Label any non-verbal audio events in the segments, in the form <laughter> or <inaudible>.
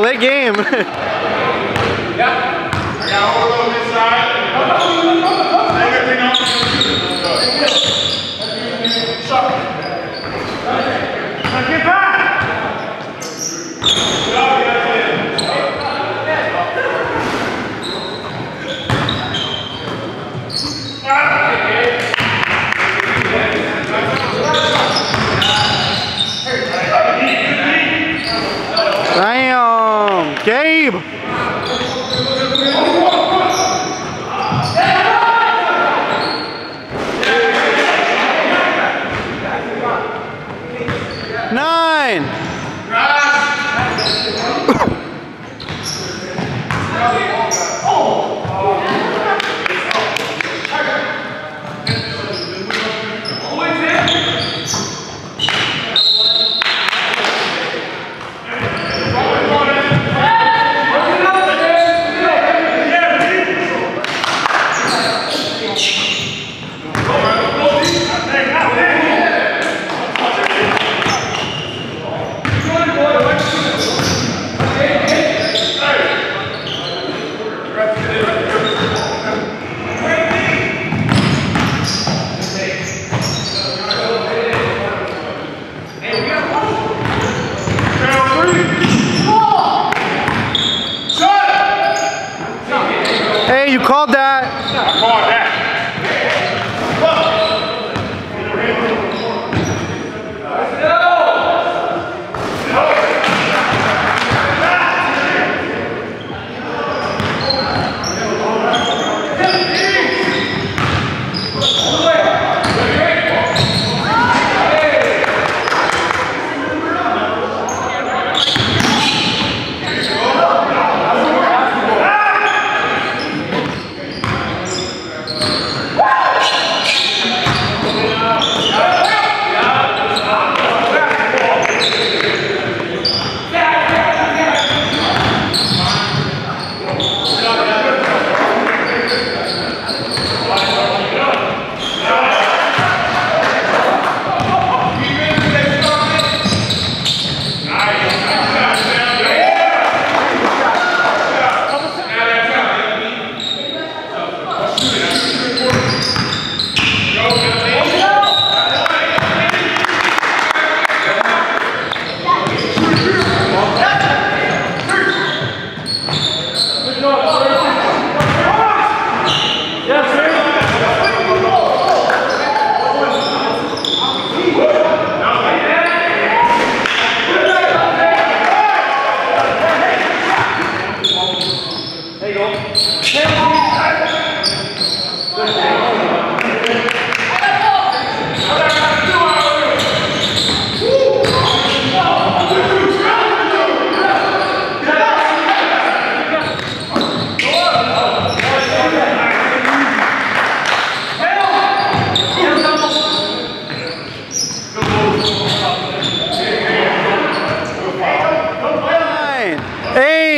Late game. <laughs> Gabe. Nine. Hey, you called that. Nine,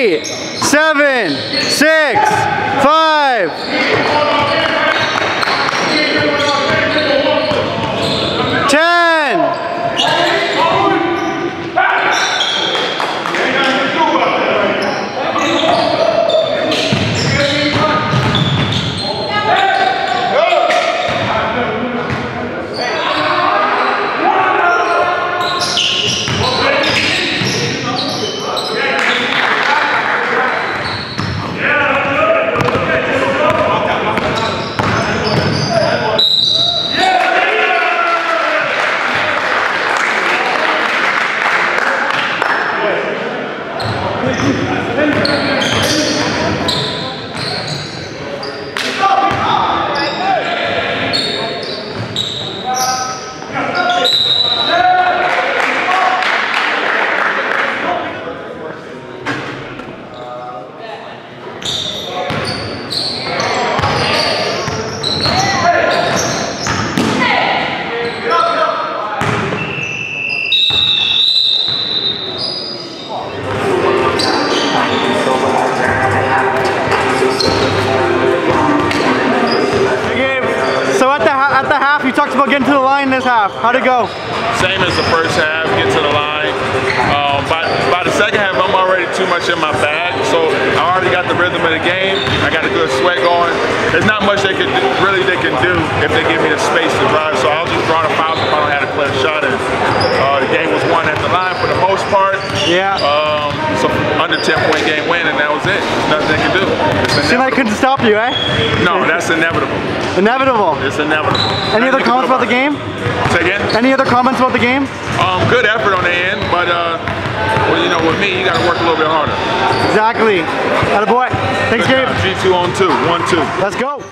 eight, seven, six, five. About getting to the line this half? How'd it go? Same as the first half, get to the line. Um, by, by the second half, I'm already too much in my bag, so I already got the rhythm of the game. I got a good sweat going. There's not much they can do, really they can do if they give me the space to drive, so I'll just draw the fouls if I don't have a clear shot. And uh, the game was won at the line for the most part. Yeah. Um, so under 10 point game win, and that was it. There's nothing they can do. Seemed like couldn't stop you, eh? no, that's inevitable. Inevitable. It's inevitable. Any other Nothing you can comments do about the game? Say again? Any other comments about the game? Um, good effort on the end, but uh, well, you know, with me, you got to work a little bit harder. Exactly. Atta boy. Thanks, Gabe. job. G2 on two. Let's go.